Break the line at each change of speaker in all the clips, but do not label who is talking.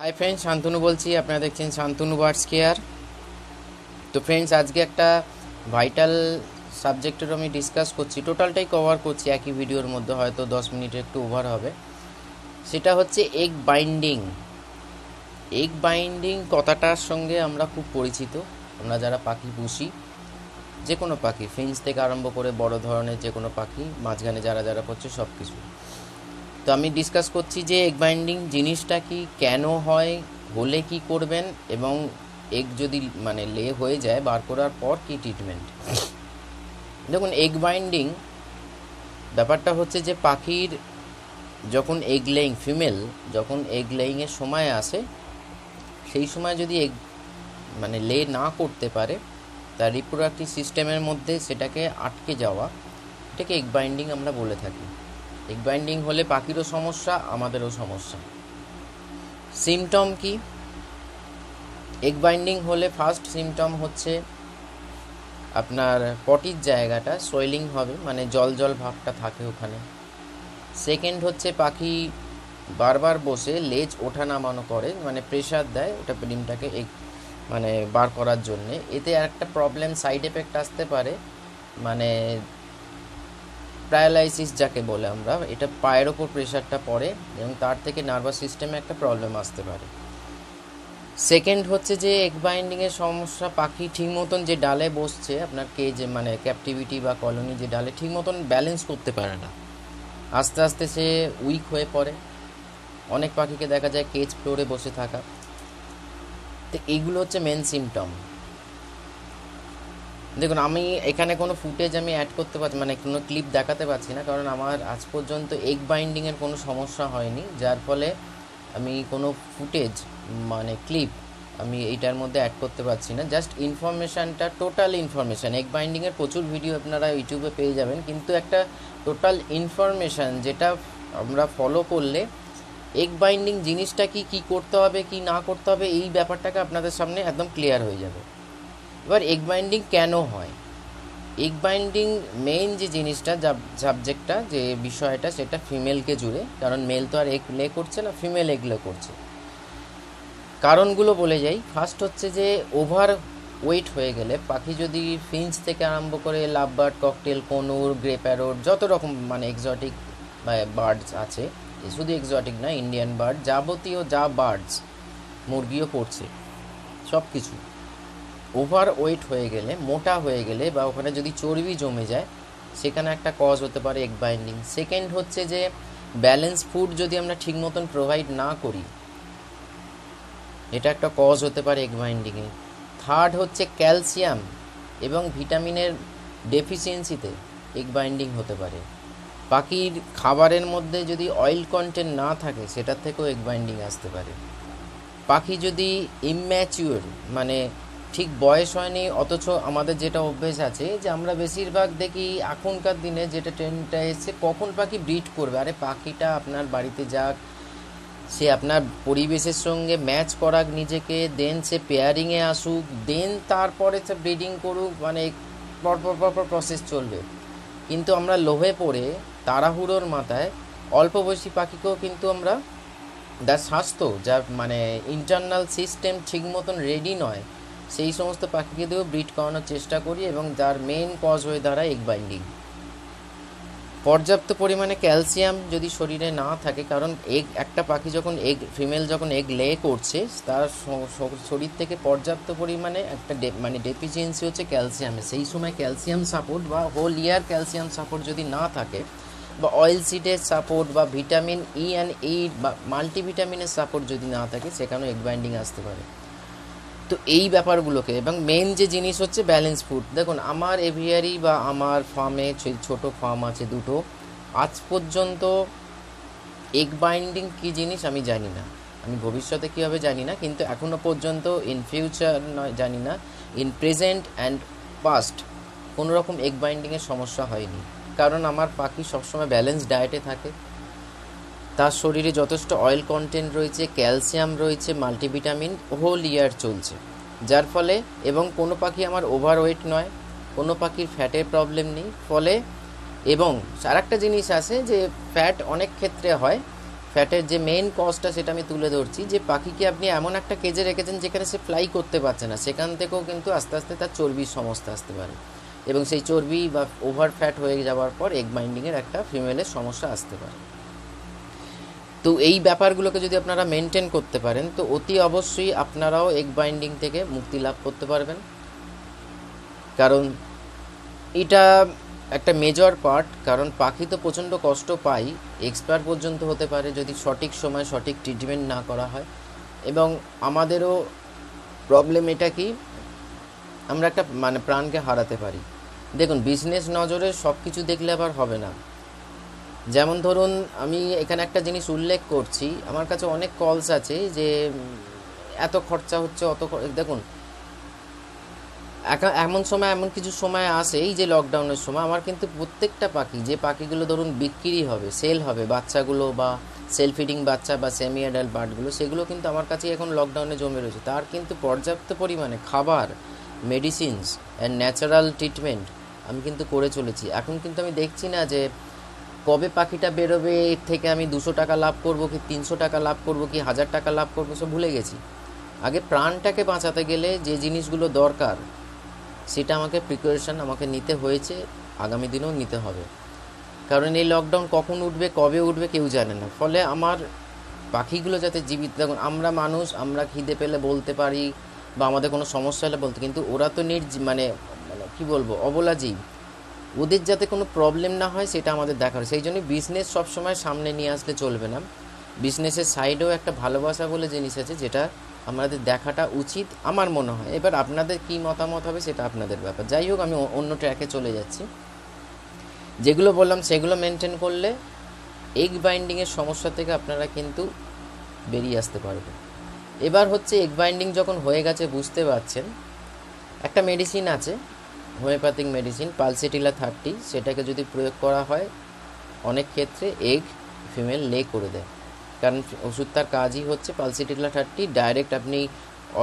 Hi friends Shantanu বলছি, আপনারা দেখছেন শান্তনু বার্ডস কেয়ার তো ফ্রেন্ডস আজকে একটা ভাইটাল সাবজেক্টের আমি ডিসকাস করছি টোটালটাই কভার করছি একই ভিডিওর মধ্যে, হয়তো দশ মিনিটের একটু ওভার হবে। সেটা হচ্ছে এগ বাইন্ডিং এগ বাইন্ডিং কথাটার সঙ্গে আমরা খুব পরিচিত, আমরা যারা পাখি পুষি যে কোনো পাখি ফিন্স থেকে আরম্ভ করে বড় ধরনের যে কোনো পাখি, মাঝখানে যারা যারা করছে সব কিছু তো আমি ডিসকাস করছি যে এগ বাইন্ডিং জিনিসটা কি, কেন হয়, হলে কি করবেন এবং এগ যদি মানে লে হয়ে যায়, বার করার পর কি ট্রিটমেন্ট দেখুন এগ বাইন্ডিং ব্যাপারটা হচ্ছে যে পাখির যখন এগ লেইং ফিমেল যখন এগ লেইংয়ের সময় আসে, সেই সময় যদি এগ মানে লে না করতে পারে, তার রিপ্রোডাক্টিভ সিস্টেমের মধ্যে সেটাকে আটকে যাওয়া, এটাকে এগ বাইন্ডিং আমরা বলে থাকি। এগ বাইন্ডিং হলে পাখিরও সমস্যা, আমাদেরও সমস্যা। সিমটম কি? এগ বাইন্ডিং হলে ফার্স্ট সিমটম হচ্ছে আপনার পটির জায়গাটা সোয়েলিং হবে মানে জল জল ভাবটা থাকে ওখানে। সেকেন্ড হচ্ছে পাখি বারবার বসে, লেজ ওঠা নামানো করে মানে প্রেশার দেয় ওটা ডিমটাকে এগ মানে বার করার জন্যে। এতে একটা প্রবলেম সাইড এফেক্ট আসতে পারে মানে প্যারালাইসিস যাকে বলে আমরা, এটা পায়ের ওপর প্রেশারটা পড়ে এবং তার থেকে নার্ভাস সিস্টেমে একটা প্রবলেম আসতে পারে। সেকেন্ড হচ্ছে যে এগ বাইন্ডিংয়ের সমস্যা, পাখি ঠিক মতন যে ডালে বসছে, আপনার কেজ মানে ক্যাপটিভিটি বা কলোনি যে ডালে ঠিক মতন ব্যালেন্স করতে পারে না। আস্তে আস্তে সে উইক হয়ে পড়ে। অনেক পাখিকে দেখা যায় কেজ ফ্লোরে বসে থাকা। তো এইগুলো হচ্ছে মেন সিমটম দেখুন, আমি এখানে কোনো ফুটেজ আমি অ্যাড করতে পারছি মানে কোনো ক্লিপ দেখাতে পারছি না, কারণ আমার আজ পর্যন্ত এগ বাইন্ডিংয়ের কোনো সমস্যা হয়নি, যার ফলে আমি কোনো ফুটেজ মানে ক্লিপ আমি এইটার মধ্যে অ্যাড করতে পারছি না। জাস্ট ইনফরমেশানটা টোটাল ইনফরমেশান এগ বাইন্ডিংয়ের প্রচুর ভিডিও আপনারা ইউটিউবে পেয়ে যাবেন, কিন্তু একটা টোটাল ইনফরমেশান যেটা আমরা ফলো করলে এগ বাইন্ডিং জিনিসটা কি কি করতে হবে, কি না করতে হবে, এই ব্যাপারটাকে আপনাদের সামনে একদম ক্লিয়ার হয়ে যাবে। এবার এগ বাইন্ডিং কেন হয়? এগ বাইন্ডিং মেইন যে জিনিসটা সাবজেক্টটা যে বিষয়টা, সেটা ফিমেলকে জুড়ে, কারণ মেল তো আর এগ লে করছে না ফিমেল এগলে করছে। কারণগুলো বলে যাই। ফার্স্ট হচ্ছে যে ওভার ওয়েট হয়ে গেলে, পাখি যদি ফিঞ্চ থেকে আরম্ভ করে love bird cockatiel conure grey parrot যত রকম মানে এক্সটিক বার্ডস আছে শুধু এক্সটিক না ইন্ডিয়ান বার্ড যাবতীয় যা বার্ডস মুরগিও পড়ছে সব কিছু ওভার ওয়েট হয়ে গেলে, মোটা হয়ে গেলে বা ওখানে যদি চর্বি জমে যায়, সেখানে একটা কজ হতে পারে এগ বাইন্ডিং সেকেন্ড হচ্ছে যে ব্যালেন্স ফুড যদি আমরা ঠিক মতন প্রোভাইড না করি, এটা একটা কজ হতে পারে এগ বাইন্ডিংয়ে থার্ড হচ্ছে ক্যালসিয়াম এবং ভিটামিনের ডেফিসিয়েন্সিতে এগ বাইন্ডিং হতে পারে। পাখির খাবারের মধ্যে যদি অয়েল কন্টেন্ট না থাকে, সেটার থেকেও এগ বাইন্ডিং আসতে পারে। পাখি যদি ইম্যাচিওর মানে ঠিক বয়স হয়নি, অথচ আমাদের যেটা অভ্যেস আছে যে আমরা বেশিরভাগ দেখি এখনকার দিনে যেটা ট্রেন্ডটা এসছে, কখন পাখি ব্রিড করবে? আরে পাখিটা আপনার বাড়িতে যাক, সে আপনার পরিবেশের সঙ্গে ম্যাচ করাক নিজেকে দেন সে পেয়ারিংয়ে আসুক দেন তারপরে সে ব্রিডিং করুক মানে পরপর পরপর প্রসেস চলবে। কিন্তু আমরা লোভে পড়ে তাড়াহুড়োর মাথায় অল্প বয়সী পাখিকেও কিন্তু আমরা যার স্বাস্থ্য যার মানে ইন্টারনাল সিস্টেম ঠিক মতন রেডি নয় সেই সমস্ত পাখিকে দিয়েও ব্রিড করানোর চেষ্টা করি এবং যার মেন কজ হয়ে দাঁড়ায় এগ বাইন্ডিং পর্যাপ্ত পরিমাণে ক্যালসিয়াম যদি শরীরে না থাকে, কারণ এগ একটা পাখি যখন এগ ফিমেল যখন এগ লে করছে, তার শরীর থেকে পর্যাপ্ত পরিমাণে একটা মানে ডেফিসিয়েন্সি হচ্ছে ক্যালসিয়ামে সেই সময় ক্যালসিয়াম সাপোর্ট বা হোল ইয়ার ক্যালসিয়াম সাপোর্ট যদি না থাকে, বা অয়েল সিডের সাপোর্ট বা ভিটামিন ই অ্যান্ড ই বা মাল্টিভিটামিনের সাপোর্ট যদি না থাকে, সেখানেও এগ বাইন্ডিং আসতে পারে। তো এই ব্যাপারগুলোকে, এবং মেন যে জিনিস হচ্ছে ব্যালেন্স ফুড দেখুন, আমার এভিয়ারি বা আমার ফার্মে ছোট ফার্ম আছে দুটো। আজ পর্যন্ত এগ বাইন্ডিং কী জিনিস আমি জানি না। আমি ভবিষ্যতে কী হবে জানি না, কিন্তু এখনও পর্যন্ত ইন ফিউচার নয়, জানি না। ইন প্রেজেন্ট অ্যান্ড পাস্ট কোনো রকম এগ বাইন্ডিংয়ের সমস্যা হয়নি। কারণ আমার পাখি সবসময় ব্যালেন্স ডায়েটে থাকে। তার শরীরে যথেষ্ট অয়েল কন্টেন্ট রয়েছে ক্যালসিয়াম রয়েছে মাল্টিভিটামিন হোল ইয়ার চলছে। যার ফলে, এবং কোনো পাখি আমার ওভার ওয়েট নয়, কোনো পাখির ফ্যাটের প্রবলেম নেই, ফলে, এবং আর একটা জিনিস আছে যে ফ্যাট অনেক ক্ষেত্রে হয় ফ্যাটের যে মেন কজটা সেটা আমি তুলে ধরছি যে, পাখিকে আপনি এমন একটা কেজে রেখেছেন যেখানে সে ফ্লাই করতে পারছে না, সেখান থেকেও কিন্তু আস্তে আস্তে তার চর্বির সমস্যা আসতে পারে। এবং সেই চর্বি বা ওভার ফ্যাট হয়ে যাওয়ার পর এগ বাইন্ডিংয়ের একটা ফিমেলের সমস্যা আসতে পারে। তো এই ব্যাপারগুলোকে যদি আপনারা মেনটেন করতে পারেন, তো অতি অবশ্যই আপনারাও এগ বাইন্ডিং থেকে মুক্তি লাভ করতে পারবেন। কারণ এটা একটা মেজর পার্ট কারণ পাখি তো প্রচণ্ড কষ্ট পায় এক্সপায়ার পর্যন্ত হতে পারে যদি সঠিক সময় সঠিক ট্রিটমেন্ট না করা হয়। এবং আমাদেরও প্রবলেম এটা কি, আমরা একটা মানে প্রাণকে হারাতে পারি। দেখুন বিজনেস নজরে সব কিছু দেখলে আবার হবে না। যেমন ধরুন, আমি এখানে একটা জিনিস উল্লেখ করছি, আমার কাছে অনেক কলস আছে যে, এত খরচা হচ্ছে, অত দেখুন এমন সময়, এমন কিছু সময় আসে, এই যে লকডাউনের সময়, আমার কিন্তু প্রত্যেকটা পাখি, যে পাখিগুলো ধরুন বিক্রি হবে সেল হবে, বাচ্চাগুলো বা সেল ফিডিং বাচ্চা বা সেমি অ্যাডাল্ট বার্ডগুলো সেগুলো কিন্তু আমার কাছে এখন লকডাউনে জমে রয়েছে। তার কিন্তু পর্যাপ্ত পরিমাণে খাবার মেডিসিনস অ্যান্ড ন্যাচারাল ট্রিটমেন্ট আমি কিন্তু করে চলেছি। এখন কিন্তু আমি দেখছি না যে কবে পাখিটা বেরোবে, এর থেকে আমি দুশো টাকা লাভ করব কি তিনশো টাকা লাভ করব কি হাজার টাকা লাভ করব সব ভুলে গেছি। আগে প্রাণটাকে বাঁচাতে গেলে যে জিনিসগুলো দরকার, সেটা আমাকে প্রিপারেশান আমাকে নিতে হয়েছে, আগামী দিনেও নিতে হবে। কারণ এই লকডাউন কখন উঠবে, কবে উঠবে কেউ জানে না। ফলে আমার পাখিগুলো যাতে জীবিত, দেখুন, আমরা মানুষ, আমরা খিদে পেলে বলতে পারি বা আমাদের কোনো সমস্যা হলে বলতে, কিন্তু ওরা তো নির মানে মানে কী বলব, অবলা জীব। ওদের যাতে কোনো প্রবলেম না হয়, সেটা আমাদের দেখার সেই জন্য বিজনেস সবসময় সামনে নিয়ে আসলে চলবে না। বিজনেসের সাইডেও একটা ভালোবাসা বলে জিনিস আছে, যেটা আমাদের দেখাটা উচিত আমার মনে হয়। এবার আপনাদের কি মতামত হবে সেটা আপনাদের ব্যাপার। যাই হোক, আমি অন্য ট্র্যাকে চলে যাচ্ছি। যেগুলো বললাম, সেগুলো মেনটেন করলে এগ বাইন্ডিংয়ের সমস্যা থেকে আপনারা কিন্তু বেরিয়ে আসতে পারবেন। এবার হচ্ছে এগ বাইন্ডিং যখন হয়ে গেছে, বুঝতে পারছেন, একটা মেডিসিন আছে হোমিওপ্যাথিক মেডিসিন, পালসিটিলা থার্টি, সেটাকে যদি প্রয়োগ করা হয়, অনেক ক্ষেত্রে এগ ফিমেল লে করে দেয়। কারণ ওষুধটার কাজই হচ্ছে পালসিটিলা থার্টি ডাইরেক্ট আপনি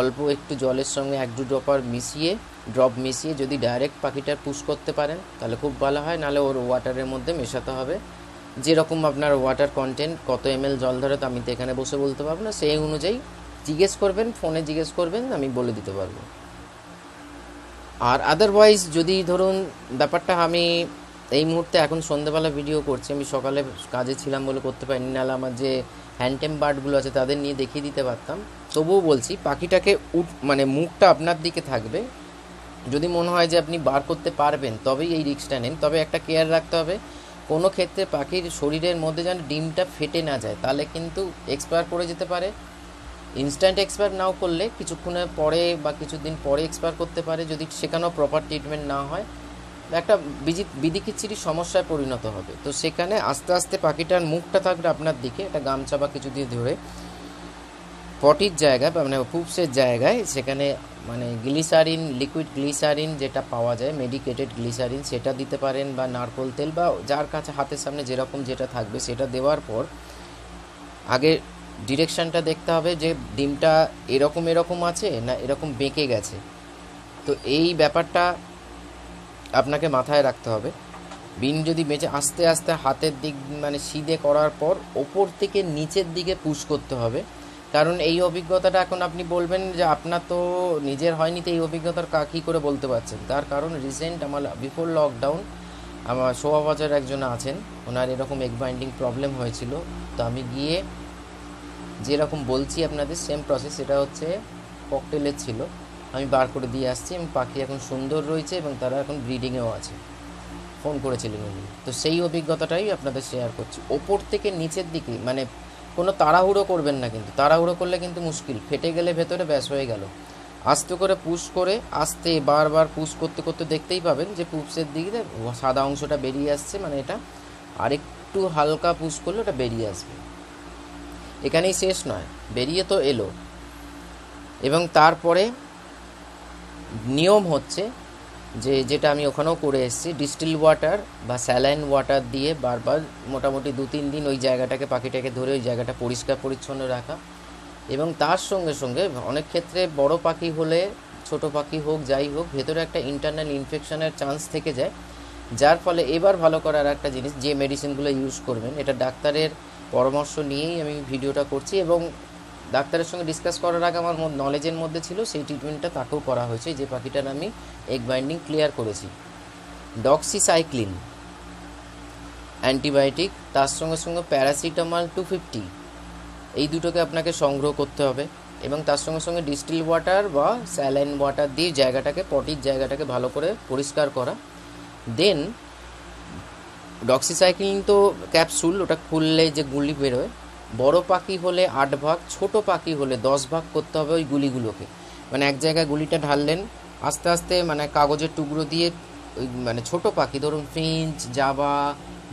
অল্প একটু জলের সঙ্গে এক দু ড্রপার মিশিয়ে ড্রপ মিশিয়ে যদি ডাইরেক্ট পাখিটার পুশ করতে পারেন, তাহলে খুব ভালো হয়, নাহলে ওর ওয়াটারের মধ্যে মেশাতে হবে। যেরকম আপনার ওয়াটার কন্টেন্ট কত এম জল ধরে তো আমি তো এখানে বসে বলতে পারব না, সেই অনুযায়ী জিজ্ঞেস করবেন, ফোনে জিজ্ঞেস করবেন, আমি বলে দিতে পারব। আর আদারওয়াইজ যদি ধরুন ব্যাপারটা আমি এই মুহূর্তে এখন সন্ধ্যেবেলা ভিডিও করছি, আমি সকালে কাজে ছিলাম বলে করতে পারিনি, নাহলে আমার যে হ্যান্ডটেম বার্ডগুলো আছে তাদের নিয়ে দেখিয়ে দিতে পারতাম। তবুও বলছি, পাখিটাকে উঠ মানে মুখটা আপনার দিকে থাকবে। যদি মনে হয় যে আপনি বার করতে পারবেন, তবেই এই রিক্সটা নেন। তবে একটা কেয়ার রাখতে হবে, কোনো ক্ষেত্রে পাখির শরীরের মধ্যে যেন ডিমটা ফেটে না যায়, তাহলে কিন্তু এক্সপায়ার করে যেতে পারে। ইনস্ট্যান্ট এক্সপায়ার নাও করলে কিছুক্ষণের পরে বা কিছুদিন পরে এক্সপায়ার করতে পারে, যদি সেখানেও প্রপার ট্রিটমেন্ট না হয়, একটা বিজি বিদিকিচ্ছিরি সমস্যায় পরিণত হবে। তো সেখানে আস্তে আস্তে পাখিটার মুখটা থাকবে আপনার দিকে, একটা গামছা বা কিছু দিয়ে ধরে। পটির জায়গায় মানে পুপসের জায়গায় সেখানে মানে গ্লিসারিন লিকুইড গ্লিসারিন যেটা পাওয়া যায় মেডিকেটেড গ্লিসারিন, সেটা দিতে পারেন বা নারকোল তেল বা যার কাছে হাতের সামনে যেরকম যেটা থাকবে সেটা দেওয়ার পর, আগে ডিরেকশানটা দেখতে হবে যে ডিমটা এরকম এরকম আছে না এরকম বেঁকে গেছে। তো এই ব্যাপারটা আপনাকে মাথায় রাখতে হবে। বিন যদি বেঁচে আস্তে আস্তে হাতের দিক মানে সিধে করার পর ওপর থেকে নিচের দিকে পুশ করতে হবে। কারণ এই অভিজ্ঞতাটা এখন আপনি বলবেন যে আপনার তো নিজের হয়নি, তো এই অভিজ্ঞতার কা, কী করে বলতে পারছেন? তার কারণ রিসেন্ট আমার বিফোর লকডাউন আমার শোভাবাজার একজন আছেন। ওনার এরকম এগ বাইন্ডিং প্রবলেম হয়েছিল। তো আমি গিয়ে যেরকম বলছি আপনাদের সেম প্রসেস সেটা হচ্ছে ককটেলের ছিল। আমি বার করে দিয়ে আসছি, এবং পাখি এখন সুন্দর রয়েছে, এবং তারা এখন ব্রিডিংয়েও আছে। ফোন করেছিলেন উনি। তো সেই অভিজ্ঞতাটাই আপনাদের শেয়ার করছি। ওপর থেকে নিচের দিকে মানে কোনো তাড়াহুড়ো করবেন না কিন্তু। তাড়াহুড়ো করলে কিন্তু মুশকিল। ফেটে গেলে ভেতরে ব্যাস হয়ে গেল। আস্তে করে পুশ করে, আস্তে বারবার পুশ করতে করতে দেখতেই পাবেন যে পুপসের দিকে সাদা অংশটা বেরিয়ে আসছে মানে এটা আরেকটু হালকা পুশ করলে ওটা বেরিয়ে আসবে। এখানেই শেষ নয়, বেরিয়ে তো এলো। এবং তারপরে নিয়ম হচ্ছে যে, যেটা আমি ওখানেও করে এসেছি, ডিস্টিল ওয়াটার বা স্যালাইন ওয়াটার দিয়ে বারবার মোটামুটি দু তিন দিন ওই জায়গাটাকে, পাখিটাকে ধরে ওই জায়গাটা পরিষ্কার পরিচ্ছন্ন রাখা। এবং তার সঙ্গে সঙ্গে অনেক ক্ষেত্রে বড় পাখি হলে, ছোট পাখি হোক, যাই হোক, ভেতরে একটা ইন্টারনাল ইনফেকশনের চান্স থেকে যায়। যার ফলে এবার ভালো করার একটা জিনিস, যে মেডিসিনগুলো ইউজ করবেন, এটা ডাক্তারের পরামর্শ নিয়েই আমি ভিডিওটা করছি এবং ডাক্তারের সঙ্গে ডিসকাস করার আগে আমার নলেজের মধ্যে ছিল, সেই ট্রিটমেন্টটা তাকেও করা হয়েছে, যে পাখিটার আমি এগ বাইন্ডিং ক্লিয়ার করেছি। ডক্সিসাইক্লিন অ্যান্টিবায়োটিক তার সঙ্গে সঙ্গে প্যারাসিটামল টু ফিফটি এই দুটোকে আপনাকে সংগ্রহ করতে হবে এবং তার সঙ্গে সঙ্গে ডিস্টিল ওয়াটার বা স্যালাইন ওয়াটার দিয়ে জায়গাটাকে পটির জায়গাটাকে ভালো করে পরিষ্কার করা। দেন ডক্সিসাইক্লিন তো ক্যাপসুল ওটা খুললে যে গুলি বেরোয়, বড় পাখি হলে আট ভাগ, ছোট পাখি হলে দশ ভাগ করতে হবে ওই গুলিগুলোকে। মানে এক জায়গায় গুলিটা ঢাললেন, আস্তে আস্তে মানে কাগজের টুকরো দিয়ে ওই মানে ছোট পাখি, ধরুন ফিঞ্চ, জাবা,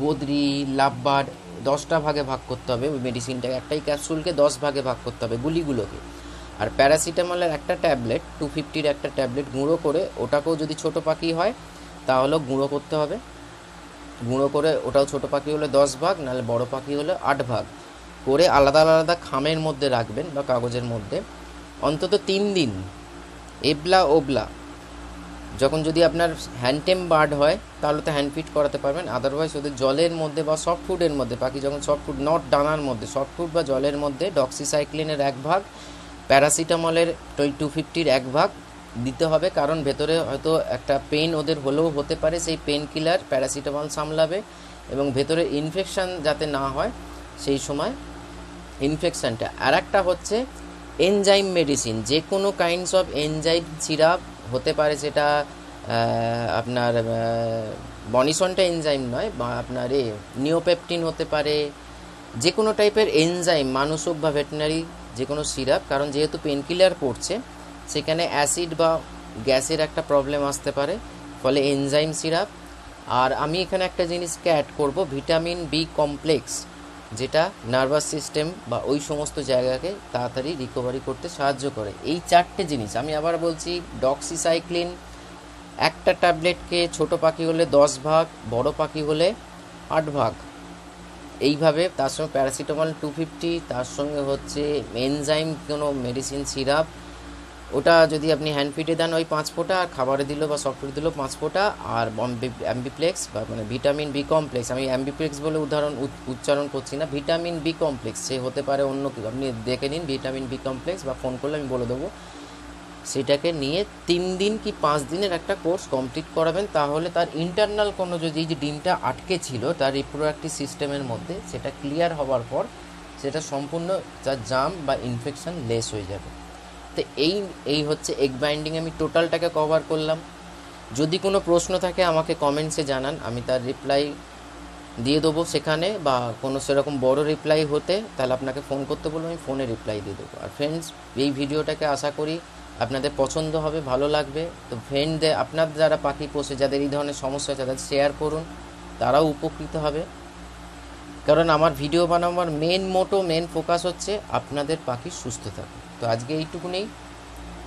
বদ্রি, লাভবার্ড, দশটা ভাগে ভাগ করতে হবে ওই মেডিসিনটাকে একটাই ক্যাপসুলকে দশ ভাগে ভাগ করতে হবে গুলিগুলোকে। আর প্যারাসিটামলের একটা ট্যাবলেট টু ফিফটির একটা ট্যাবলেট গুঁড়ো করে ওটাকেও যদি ছোট পাখি হয়, তাহলেও গুঁড়ো করতে হবে। গুঁড়ো করে ওটাও ছোট পাখি হলে দশ ভাগ, নাহলে বড় পাখি হলে আট ভাগ। করে আলাদা আলাদা খামের মধ্যে রাখবেন বা কাগজের মধ্যে। অন্তত তিন দিন, এবলা ওবলা। যখন যদি আপনার হ্যান্ডটেম বার্ড হয়, তাহলে তো হ্যান্ড ফিট করাতে পারবেন। আদারওয়াইজ ওদের জলের মধ্যে বা সফট ফুডের মধ্যে, পাখি যখন সফট ফুড নট ডানার মধ্যে সফট ফুড বা জলের মধ্যে ডক্সিসাইক্লিনের এক ভাগ প্যারাসিটামলের টু ফিফটির এক ভাগ দিতে হবে, কারণ ভেতরে হয়তো একটা পেন ওদের হলেও হতে পারে, সেই পেন কিলার প্যারাসিটামল সামলাবে এবং ভেতরে ইনফেকশান যাতে না হয়, সেই সময় ইনফেকশানটা আর একটা হচ্ছে এনজাইম মেডিসিন যে কোনো কাইন্ডস অফ এনজাইম সিরাপ হতে পারে সেটা আপনার বনিসনটা এনজাইম নয়, বা আপনার এ নিওপেপটিন হতে পারে, যে কোনো টাইপের এনজাইম মানুষক বা ভেটেনারি যে কোনো সিরাপ কারণ যেহেতু পেনকিলার পড়ছে সেখানে অ্যাসিড বা গ্যাসের একটা প্রবলেম আসতে পারে, ফলে এনজাইম সিরাপ। আর আমি এখানে একটা জিনিসকে অ্যাড করব, ভিটামিন বি কমপ্লেক্স, যেটা নার্ভাস সিস্টেম বা ওই সমস্ত জায়গাকে তাড়াতাড়ি রিকভারি করতে সাহায্য করে। এই চারটে জিনিস, আমি আবার বলছি ডক্সিসাইক্লিন একটা ট্যাবলেটকে ছোট পাখি হলে দশ ভাগ, বড় পাখি হলে আট ভাগ। এইভাবে তার সঙ্গে প্যারাসিটামল টু ফিফটি তার সঙ্গে হচ্ছে এনজাইম কোনো মেডিসিন সিরাপ ওটা যদি আপনি হ্যান্ড ফিটে দেন ওই পাঁচ ফোঁটা, আর খাবারে দিল বা সফটওয়্যার দিল পাঁচ ফোঁটা, আর অ্যাম্বিপ্লেক্স বা মানে ভিটামিন বি কমপ্লেক্স আমি অ্যাম্বিপ্লেক্স বলে উদাহরণ উচ্চারণ করছি না ভিটামিন বি কমপ্লেক্স সে হতে পারে অন্য আপনি দেখে নিন ভিটামিন বি কমপ্লেক্স বা ফোন করলে আমি বলে দেবো। সেটাকে নিয়ে তিন দিন কি পাঁচ দিনের একটা কোর্স কমপ্লিট করাবেন, তাহলে তার ইন্টারনাল কোনো যদি যে ডিমটা আটকে ছিল, তার রিপ্রোডাক্টিভ সিস্টেমের মধ্যে সেটা ক্লিয়ার হওয়ার পর, সেটা সম্পূর্ণ তার জাম বা ইনফেকশন লেস হয়ে যাবে। তো এই এই হচ্ছে এগ বাইন্ডিং আমি টোটালটাকে কভার করলাম। যদি কোনো প্রশ্ন থাকে, আমাকে কমেন্টসে জানান, আমি তার রিপ্লাই দিয়ে দেবো সেখানে, বা কোনো সেরকম বড় রিপ্লাই হতে তাহলে আপনাকে ফোন করতে বলব, আমি ফোনে রিপ্লাই দিয়ে দেবো। আর ফ্রেন্ডস এই ভিডিওটাকে আশা করি আপনাদের পছন্দ হবে, ভালো লাগবে। তো ফ্রেন্ডদের আপনার যারা পাখি পোষে, যাদের এই ধরনের সমস্যা আছে, তাদের শেয়ার করুন, তারাও উপকৃত হবে। কারণ আমার ভিডিও বানাবার মেন মোটো মেন ফোকাস হচ্ছে আপনাদের পাখি সুস্থ থাকুন তো আজকে এইটুকুনেই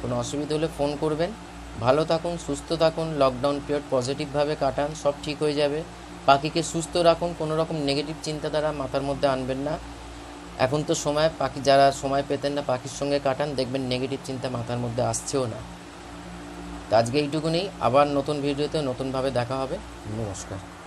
কোনো অসুবিধা হলে ফোন করবেন। ভালো থাকুন, সুস্থ থাকুন লকডাউন পিরিয়ড পজিটিভভাবে কাটান, সব ঠিক হয়ে যাবে। পাখিকে সুস্থ রাখুন, কোনো রকম নেগেটিভ চিন্তাধারা মাথার মধ্যে আনবেন না। এখন তো সময়, পাখি যারা সময় পেতেন না, পাখির সঙ্গে কাটান, দেখবেন নেগেটিভ চিন্তা মাথার মধ্যে আসছেও না। তো আজকে এইটুকুনি, আবার নতুন ভিডিওতে নতুনভাবে দেখা হবে। নমস্কার।